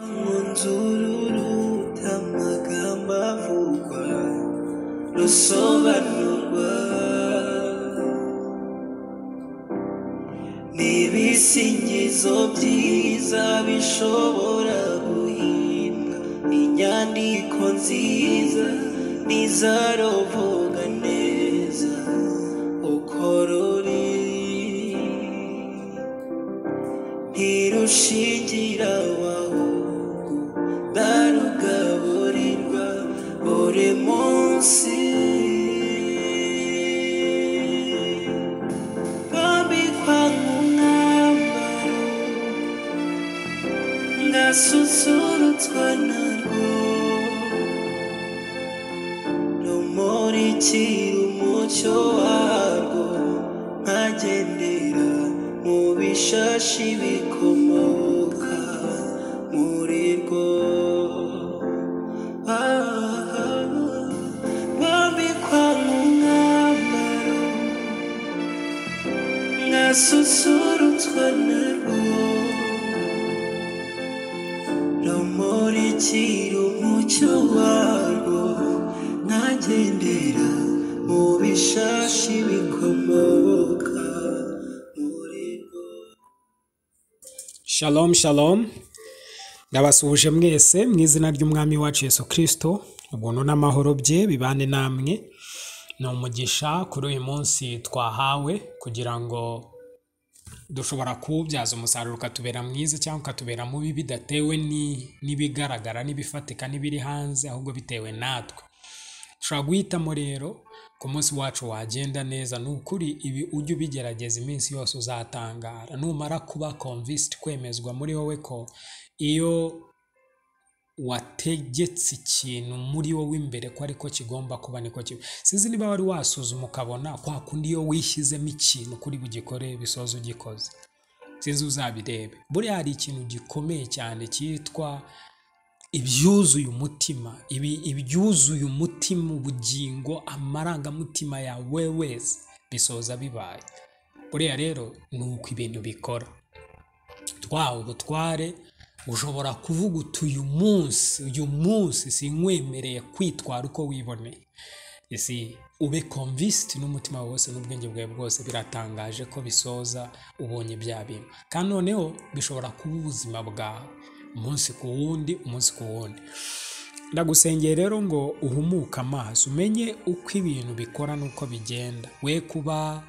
nzururu amagambo avugwa rusobanurwa n'ibisingizo byiza bishobora guhimbwa inyandiko nziza n'izarovuga neza. Uko ruri munsi Shalom shalom ndabasuhuje mwese mu izina ry'umwami wacu Yesu Kristo ubuntu n'amahoro bye bibane namwe ni umugisha kuri uyu munsi twahawe kugira ngo dushobora kuwubyaza umusaruro ukatubera mwiza cyangwa ukatubera mubi bidatewe ni- n'ibigaragara n'ibifatika n'ibiri hanze ahubwo bitewe natwe dushobora guhitamo rero ku munsi wacu wagenda neza ni ukuri ibi ujye ubigerageza iminsi yose uzatangara. Numara kuba convinced kwemezwa muri wowe ko iyo wategetse ikintu muri wowe imbere ko ariko kigomba kuba niko kiba. Sinzi niba wari wasuzuma ukabona kwa kundi iyo wishyizemo ikintu kuri bugikore bisoza ugikoze. Sinzi uzabirebe. Buriya hari ikintu gikomeye cyane cyitwa ibyuzuye umutima. Ibi ibyuzuye umutima ubugingo amarangamutima yawe wese bisoza bibaye. Buriya rero ni uko ibintu bikora. Twawe ubutware ushobora kuvuga uti uyu munsi uyu munsi sinkwemereye kwitwara uko wiboneye. Ese ube convinced n'umutima wose n'ubwenge bwawe bwose biratangaje ko bisoza ubonye bya bintu. Kandi noneho bishobora kuba ubuzima bwawe. Umunsi ku wundi umunsi ku wundi. Ndagusengeye rero ngo uhumuke amaso umenye uko ibintu bikora n'uko bigenda. We kuba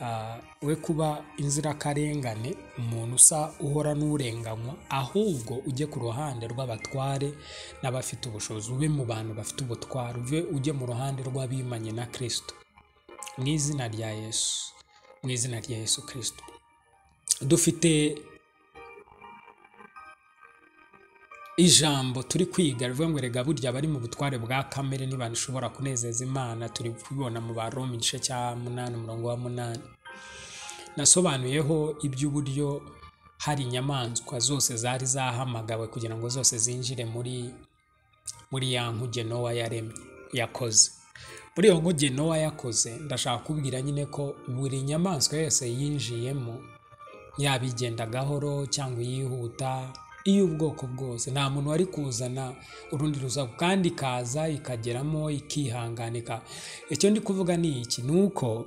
ah, we kuba inzirakarengane umuntu usa uhora n'urenganywa ahubwo ujye ku ruhande rw'abatware n'abafite ubushobozi ube mu bantu bafite ubutware ujye mu ruhande rw'abimanye na kirisito mu izina rya yesu mu izina rya yesu kirisito dufite ijambo turi kwiga rivuga ngo rega burya abari mu butware bwa kamere ntibashobora kunezeza imana turi kubibona mu baroma igice cya munani umurongo wa munani. Nasobanuyeho iby'uburyo hari inyamaswa zose zari zahamagawe kugira ngo zose zinjire muri muri ya nkuge nowa yaremye yakoze. Muri iyo nkuge nowa yakoze ndashaka kubwira nyine ko buri nyamaswa yose yinjiyemo yaba igenda gahoro cyangwa iyihuta iy'ubwoko bwose. Nta muntu wari kuzana urundi rusaku. Kandi ikaza ikageramo ikihanganika. Icyo ndi kuvuga ni iki? Ni uko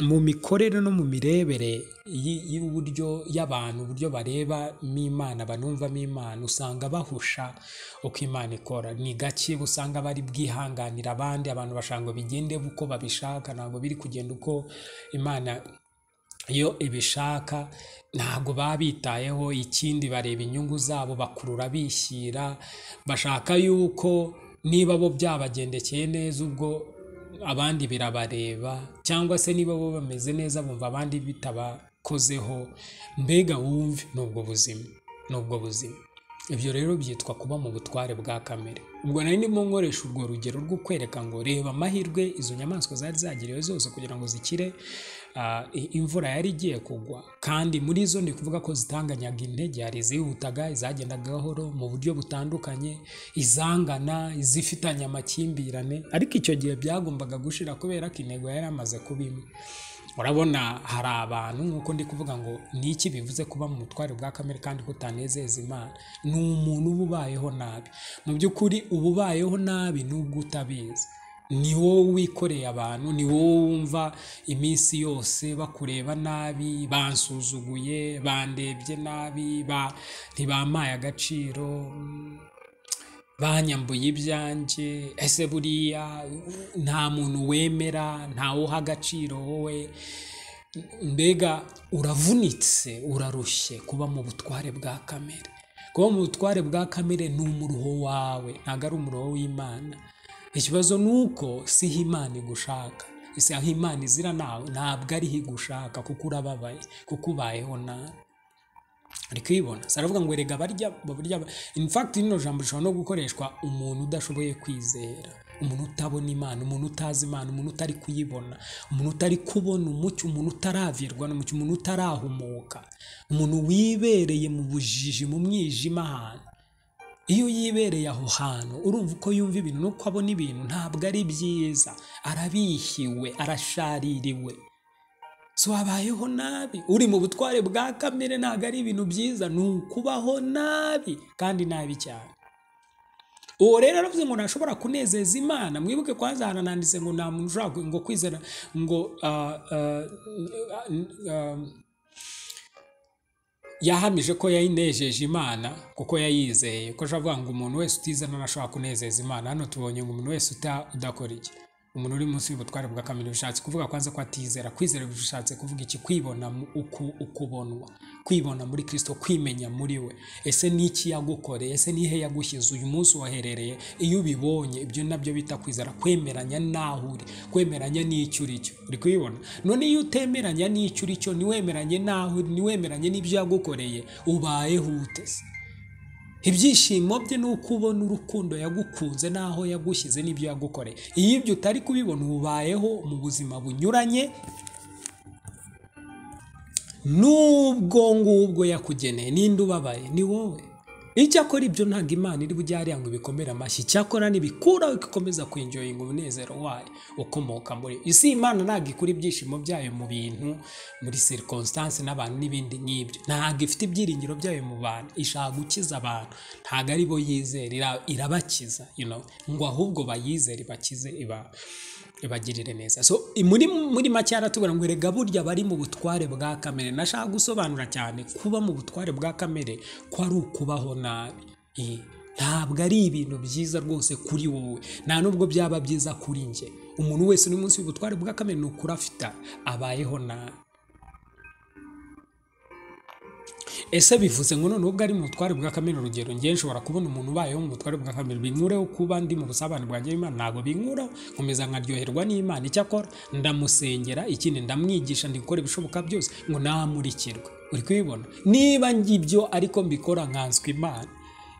mu mikorere no mu mirebere y'uburyo y'abantu uburyo barebamo imana banumvamo imana usanga bahusha uko imana ikora. Ni gake usanga bari bwihanganira abandi abantu bashaka ngo bigende uko babishaka ntabwo biri kugenda uko imana iyo ibishaka ntabwo baba bitayeho ikindi bareba inyungu zabo bakurura bishyira bashaka yuko niba bo byabagendekeye neza ubwo abandi birabareba cyangwa se niba bo bameze neza bumva abandi bitabakozeho mbega wumve? Ni ubwo buzima ni ubwo buzima. Ibyo rero byitwa kuba mu butware bwa kamere. Ubwo nari ndimo nkoresha urwo rugero rwo kwereka ngo reba amahirwe izo nyamaswa zari zagiriwe zose kugira ngo zikire ah, imvura yari igiye kugwa. Kandi muri zo ndi kuvuga ko zitanganyaga intege hari izihutaga izagendaga gahoro mu buryo butandukanye izangana izifitanye amakimbirane. Ariko icyo gihe byagombaga gushira kubera ko intego yari amaze kuba imwe urabona hari abantu nk'uko ndi kuvuga ngo ni iki bivuze kuba mu butware bwa kamere kandi kutanezeza imana? Ni umuntu uba ubayeho nabi. Mu by'ukuri uba ubayeho nabi nubwo utabizi. Ni wowe wikoreye abantu ni wowe wumva iminsi yose bakureba nabi bansuzuguye bandebye nabi ba- ntibampaye agaciro mm, banyambuye ibyanjye ese buriya nta muntu wemera ntawe uha agaciro wowe? Mbega uravunitse urarushye kuba mu butware bwa kamere. Kuba mu butware bwa kamere ni umuruho wawe ntabwo ari umuruho w'imana. Ikibazo ni uko siho imana igushaka. Ese aho imana izira nawe ntabwo ariho igushaka kuko urababaye kuko ubayeho nabi ari kwibona saravuga ngo erega barya baburya in fact rino jambo rishobora no gukoreshwa umuntu udashoboye kwizera umuntu utabona imana umuntu utazi imana umuntu utari kuyibona umuntu utari kubona umucyo umuntu utaravirwa n'umucyo umuntu utarahumuka umuntu wibereye mu bujiji mu mwijima ahantu. Iyo yibereye aho hantu urumva uko yumva ibintu n'uko abona ibintu ntabwo ari byiza. Arabihiwe arashaririwe. So wabayeho nabi. Uri mu butware bwa kamere ntabwo ari ibintu byiza. Ni ukubaho nabi kandi nabi cyane. Uwo rero aravuze ngo ntashobora kunezeza imana. Mwibuke kwanza harananditse ngo nta muntu ushobora ngo kwizera ngo ah, ah, ah, yahamije ko yayinejeje imana kuko yayizeye. Ko avuga ngo umuntu wese utizana ntashobora kunezeza imana. Hano tubonye ngo umuntu wese udakora iki. Umuntu uri munsi y'ubutware bwa kamere bishatse kuvuga kwanza ko atizera kwizera bishatse kuvuga iki? Kwibona ukubonwa kwibona muri kirisito kwimenya muri we. Ese ni iki yagukoreye? Ese ni he yagushyize? Uyu munsi waherereye iyo ubibonye ibyo na byo bita kwizera kwemeranya n'aho uri kwemeranya n'icyo uri cyo. Uri kubibona? None iyo utemeranya n'icyo uri cyo ntiwemeranye n'aho uri ntiwemeranye n'ibyo yagukoreye ubayeho utese. Ibyishimo bye ni uko ubona urukundo yagukunze n'aho yagushyize n'ibyo yagukoreye iyo ibyo utari kubibona ubayeho mu buzima bunyuranye n'ubwo ngubwo yakugeneye ninde ubabaye ni wowe. Icyakora ibyo ntabwo imana iri bujye hariya ngo ibikomere amashyi icyakora nibikuraho ikomeza kwinjoyinga umunezero wayo ukomoka muri. Isi imana ntabwo ikura ibyishimo byayo mu bintu muri circumstance n'abantu n'ibindi nk'ibyo. Ntabwo ifite ibyiringiro byayo mu bantu ishaka gukiza abantu. Ntabwo ari bo yizera ira- irabakiza ngo ahubwo bayizere ibakize iba. Ibagirire neza. So muri muri make aratubwira ngo erega burya bari mu butware bwa kamere. Nashaka gusobanura cyane kuba mu butware bwa kamere ko ari ukubaho nabi. Ntabwo ari ibintu byiza rwose kuri wowe. Nta nubwo byaba byiza kuri njye. Umuntu wese uri munsi y'ubutware bwa kamere ni ukuri afite abayeho nabi. Ese bivuze ngo noneho ubwo ari mu butware bwa kamere urugero ngewe nshobora kubona umuntu ubayeho mu butware bwa kamere binkureho kuba ndi mu busabane bwanjye n'imana ntabwo binkuraho nkomeza nkaryoherwa n'imana. Icyakora ndamusengera ikindi ndamwigisha ndi gukora ibishoboka byose ngo namurikirwe. Uri kubibona? Niba ngibyo ariko mbikora nkanswe imana.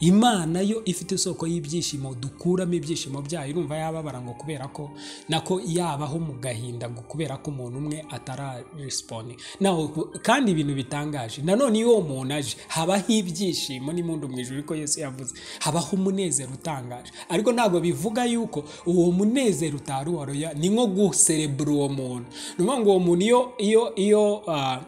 Imana yo ifite isoko y'ibyishimo dukuramo ibyishimo byayo. Urumva yababara ngo kubera ko nako yabaho mu gahinda ngo kubera ko umuntu umwe atararesipondi naho kandi ibintu bitangaje nanone iyo uwo muntu aje habaho ibyishimo n'impundu mu ijuru ariko Yesu yavuze habaho umunezero utangaje. Ariko ntabwo bivuga yuko uwo munezero utari uwaroya ni nko guserebura uwo muntu. Ni ukuvuga ngo uwo muntu iyo iyo iyo ah,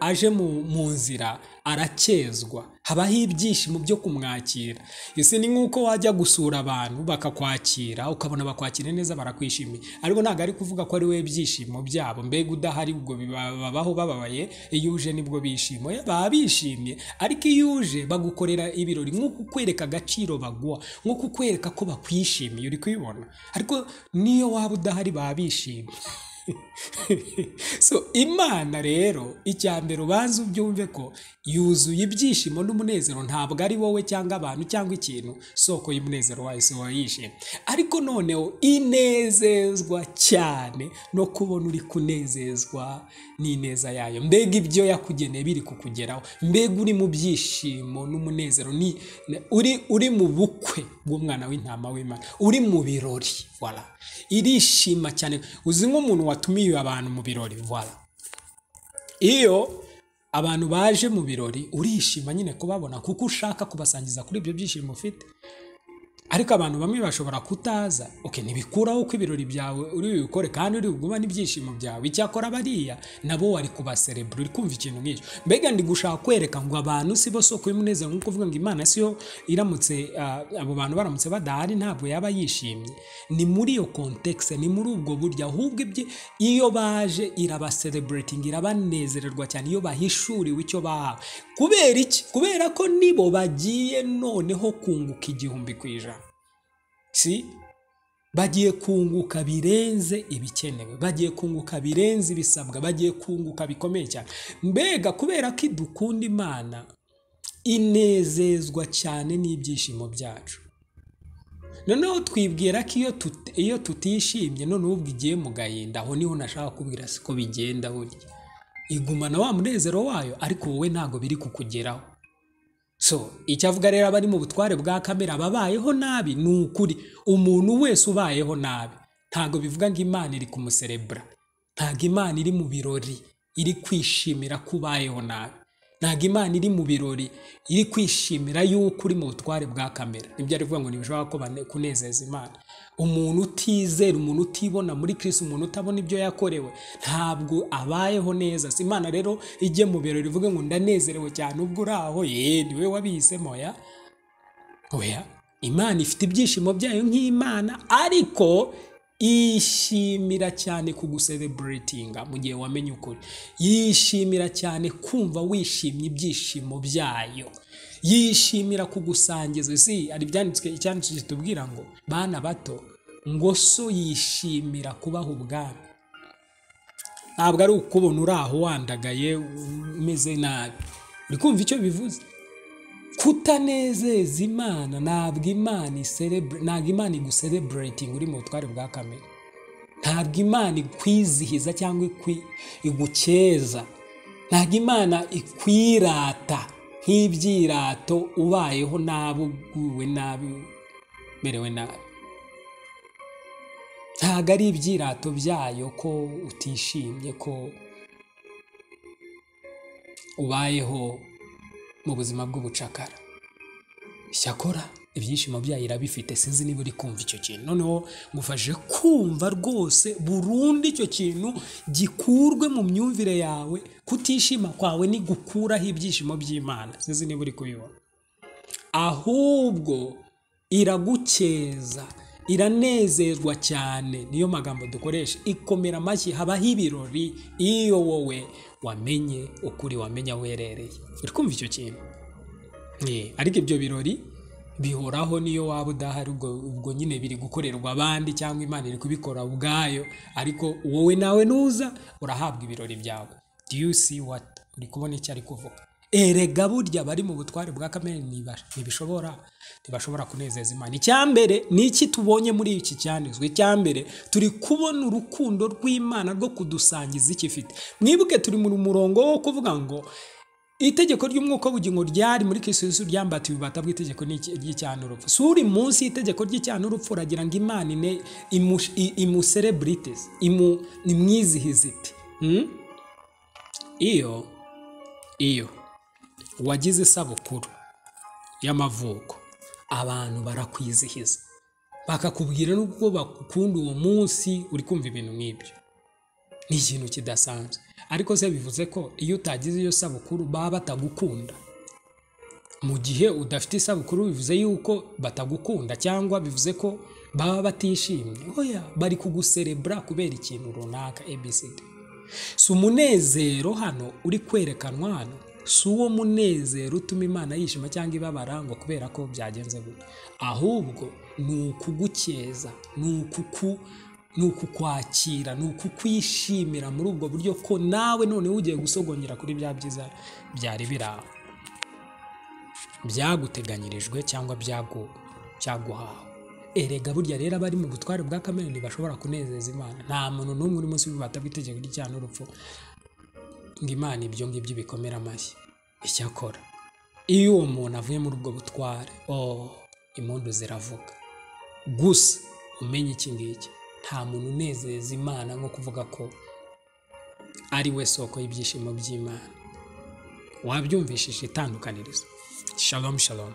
aje mu nzira arakezwa. Habaho ibyishimo byo kumwakira. Ese ni nk'uko wajya gusura abantu bakakwakira ukabona bakwakira neza barakwishimiye. Ariko ntabwo ari kuvuga ko ari we byishimo byabo. Mbega udahari ubwo babaho bababaye iyo uje ni bwo bishimo. Baba bishimye. Ariko iyo uje bagukorera ibirori nko kukwereka agaciro baguha nko kukwereka ko bakwishimiye. Uri kubibona? Ariko niyo waba udahari baba bishimye. so imana rero icya mbere ubanza ubyumve ko yuzuye ibyishimo n'umunezero ntabwo ari wowe cyangwa abantu cyangwa ikintu soko y'umunezero wayo si wowe ariko noneho inezezwa cyane no kubona uri kunezezwa n'ineza yayo. Mbega ibyo yakugeneye biri kukugeraho. Mbega uri mu byishimo n'umunezero. Ni uri uri mu bukwe bw'umwana w'intama w'imana. Uri mu birori. Voilà. Irishima cyane. Uzi nk'umuntu watumiye abantu mu birori voilà. Iyo abantu baje mu birori urishima nyine kubabona kuko ushaka kubasangiza kuri ibyo byishimo ufite. Ariko abantu bamwe bashobora kutaza. Okay, ntibikuraho ko ibirori byawe uri bubikore kandi uri bugumane ibyishimo byawe. Icyakora bariya nabo wari kubaserebura uri kumva ikintu nk'icyo. Mbega ndi gushaka kwereka ngo abantu si bo soko y'umunezero nk'uko uvuga ngo imana siyo iramutse ah, abo bantu baramutse badahari ntabwo yaba yishimye. Ni muri iyo kontekisi ni muri ubwo buryo ahubwo ibyo iyo baje irabasereburatinga irabanezererwa cyane iyo bahishuriwe icyo bahawe. Kubera iki? Kubera ko nibo bagiye noneho kunguka igihumbi ku ijana. Si? Bagiye kunguka birenze ibikenewe. Bagiye kunguka birenze ibisabwa. Bagiye kunguka bikomeye cyane. Mbega kubera ko idukunda imana inezezwa cyane n'ibyishimo byacu. Noneho twibwira ko iyo tut- iyo tutishimye noneho ubwo igiye mu gahinda aho ni ho nashaka kubwira siko bigenda burya. Igumana wa munezero wayo ariko wowe ntabwo biri kukugeraho. So icyo avuga rero abari mu butware bwa kamere ababayeho nabi ni ukuri. Umuntu wese ubayeho nabi ntabwo bivuga ngo imana iri kumuserebura ntabwo imana iri mu birori iri kwishimira ko ubayeho nabi. Ntabwo imana iri mu birori iri kwishimira yuko uri mu butware bwa kamere ni byo ari kuvuga ngo ntibishobora kunezeza imana. Umuntu utizera umuntu utibona muri kirisi umuntu utabona ibyo yakorewe ntabwo abayeho neza. Si imana rero ijye mu birori ivuge ngo ndanezerewe cyane ubwo uri aho? Ye ni we wabihisemo ya oya? Imana ifite ibyishimo byayo nk'imana ariko yishimira cyane kugusereburatinga mu gihe wamenye ukuri. Yishimira cyane kumva wishimye ibyishimo byayo. Yishimira kugusangiza. Si hari ibyanditswe icyanditswe kitubwira ngo bana bato ngo so yishimira kubaha ubwami. Ntabwo ari ukubona uri aho wandagaye umeze nabi. Uri kumva icyo bivuze. Kutanezeza imana ntabwo imana ntabwo imana igusereburatinga uri mu butware bwa kamere. Ntabwo imana ikwizihiza cyangwa igukeza ntabwo imana ikwirata nk'ibyirato ubayeho nabi uguwe nabi umerewe nabi. Ntabwo ari ibyirato byayo ko utishimye ko ubayeho mu buzima bw'ubucakara. Cyakora ibyishimo byayo irabifite sinzi niba uri kumva icyo kintu. Noneho ngufashe kumva rwose burundu icyo kintu gikurwe mu myumvire yawe. Kutishima kwawe ni gukuraho ibyishimo by'imana. Sinzi niba uri kubibona. Ahubwo iragukeza. Iranezerwa cyane. Niyo magambo dukoresha. Ikomera amashyi habaho ibirori. Iyo wowe wamenye ukuri wamenye aho uherereye uri kumva icyo kintu? Eh, ariko ibyo birori bihoraho niyo waba udahari ubwo nyine biri gukorerwa abandi cyangwa imana iri kubikora ubwayo. Ariko wowe nawe nuza urahabwa ibirori byawe. Do you see what? Uri kubona icyo ari kuvuga? Erega burya bari mu butware bwa kamere ntibishobora ntibashobora kunezeza imana. Icyambere ni iki tubonye muri iki cyanditswe icyambere turi kubona urukundo rw'imana rwo kudusangiza icyo ifite. Mwibuke turi mu murongo wo kuvuga ngo itegeko ry'umwuka w'ubugingo ryari muri Kristo Yesu ryambatiye ububata bw'itegeko ry'icyaha n'urupfu si uri munsi y'itegeko ry'icyaha n'urupfu uragira ngo imana ine imu- i- imusereburites imu imwizihize iti Hmm? iyo iyo. Wagize isabukuru y'amavuko. Abantu barakwizihiza. Bakakubwira n'ubwo bakukunda uwo munsi uri kumva ibintu nk'ibyo. Ni ikintu kidasanzwe. Ariko se bivuze ko iyo utagize iyo sabukuru baba batagukunda. Mu gihe udafite isabukuru bivuze yuko batagukunda cyangwa bivuze ko baba batishimye. Oya bari kuguserebura kubera ikintu runaka abcd si umunezero hano uri kwerekanwa hano. Si uwo munezero utuma imana yishima cyangwa ibabara ngo kubera ko byagenze gutya ahubwo ni ukugukeza ni ukuku ni ukukwakira ni ukukwishimira muri ubwo buryo ko nawe noneho ugiye gusogongera kuri bya byiza byari biri aho byaguteganyirijwe cyangwa byagu byaguhawe. Erega burya rero abari mu butware bwa kamere ntibashobora kunezeza imana. Nta muntu n'umwe uri munsi y'ububata bw'itegeko ry'icyaha n'urupfu ngo imana ibyo ngibyo bikomere amashyi. Icyakora iyo uwo muntu avuye muri ubwo butware oh impundu ziravuga. Gusa umenye iki ngiki? Nta muntu unezeza imana nko kuvuga ko ari we soko y'ibyishimo by'imana. Wabyumvishije itandukanirizo. Shalom shalom.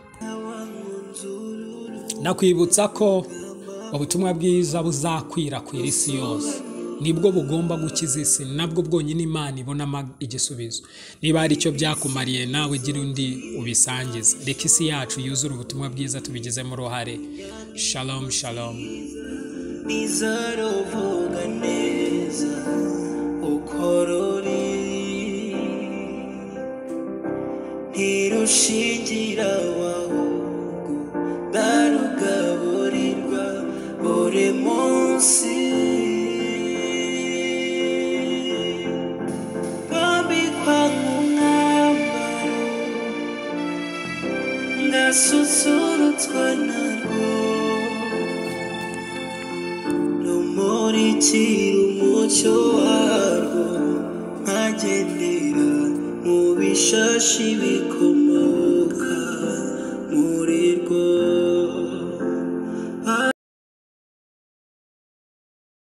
Nakwibutsa ko ubutumwa bwiza buzakwirakwira isi yose. Ni bwo bugomba gukiza isi nabwo bwonyine imana ibonamo igisubizo. Niba hari icyo byakumariye nawe gira undi ubisangiza reka isi yacu yuzure ubutumwa bwiza tubigizemo uruhare. Shalom shalom. Neza ruri ntirushingira wahubwo ndarugaburirwa buri munsi. Umucyo warwo nkagendera mu bishashi